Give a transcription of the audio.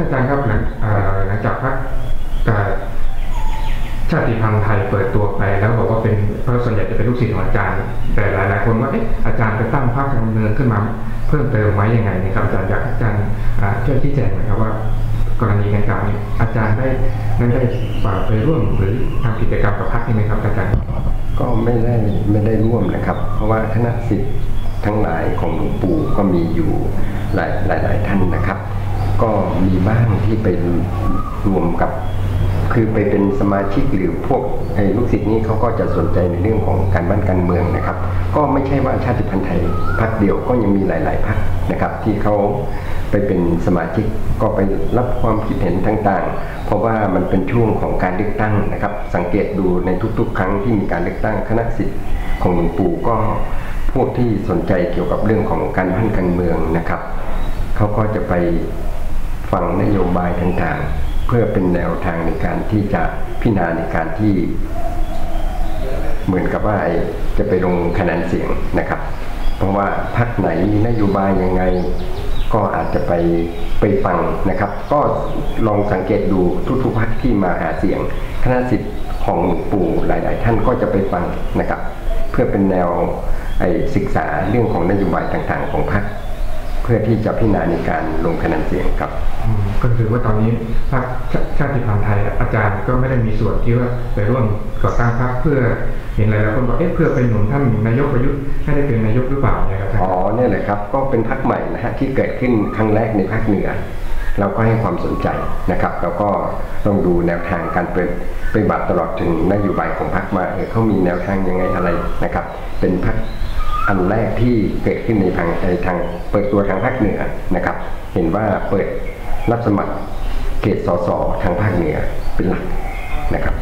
อาจารย์ครับหลังหลังจากพรรคชาติพันธ์ไทยเปิดตัวไปแล้วบอกว่าเป็นเพราะส่วนใหญ่จะเป็นลูกศิษย์ของอาจารย์ แต่หลายๆคนว่าเอ๊ะอาจารย์จะตั้งพรรคการเมืองขึ้นมาเพิ่มเติมไหมยังไงนะครับอาจารย์อยากให้อาจารย์ช่วยชี้แจงหน่อยครับว่ากรณีดังกล่าวนี้อาจารย์ได้ได้ได้ฝาไปร่วมหรือทำกิจกรรมกับพรรคนี้ไหมครับอาจารย์ก็ไม่ได้ไม่ได้ร่วมนะครับ เพราะว่าคณะสิทธิ์ทั้งหลายของหลวงปู่ก็มีอยู่หลายหลายท่านนะครับ ก็มีบ้างที่ไปรวมกับ คือไปเป็นสมาชิกหรือพวกไอ้ลูกศิษย์นี้เขาก็จะสนใจในเรื่องของการบ้านการเมืองนะครับ ก็ไม่ใช่ว่าชาติพันธุ์ไทยพักเดียวก็ยังมีหลาย ๆพักนะครับ ที่เขาไปเป็นสมาชิกก็ไปรับความคิดเห็นต่างๆ เพราะว่ามันเป็นช่วงของการเลือกตั้งนะครับ สังเกตดูในทุกๆ ครั้งที่มีการเลือกตั้งคณะสิทธิ์ของหลวงปู่ก็พวกที่สนใจเกี่ยวกับเรื่องของการบ้านการเมืองนะครับ เขาก็จะไป ฟังนโยบายต่างๆ เพื่อเป็นแนวทางในการที่จะพิจารณาในการที่ เหมือนกับว่าจะไปลงคะแนนเสียงนะครับ เพราะว่าพรรคไหนมีนโยบายยังไงก็อาจจะไปไปฟังนะครับ ก็ลองสังเกตดูทุกๆพรรคที่มาหาเสียง คณะสิทธิ์ของปู่หลาย ๆ ท่านก็จะไปฟังนะครับ เพื่อเป็นแนวศึกษาเรื่องของนโยบายต่างๆ ของพรรค พื่อที่จะพิจารณาในการลงคะแนนเสียงครับอืมก็คือว่าตอนนี้พรรคชาชาติพันธุ์ไทยอาจารย์ก็ไม่ได้มีส่วนที่ว่าไปร่วมก่อตั้งพรรคเพื่อเห็นหลายๆคนบอกเอ๊ะเพื่อไปหนุนท่านนายกประยุทธ์ให้ได้เป็นนายกหรือเปล่าเนี่ยครับท่านอ๋อเนี่ยแหละครับก็เป็นพักใหม่นะฮะที่เกิดขึ้นครั้งแรกในภาคเหนือเราก็ให้ความสนใจนะครับแล้วก็ต้องดูแนวทางการเปิดปฏิบัติตลอดถึงนโยบายของพรรคว่าเออเขามีแนวทางยังไงอะไรนะครับ เป็นพรรค อันแรกที่เกิดขึ้นในทางในทาง เปิดตัวทางภาคเหนือนะครับ เห็นว่าเปิดรับสมัครเขตสสทางภาคเหนือเป็นหลักนะครับ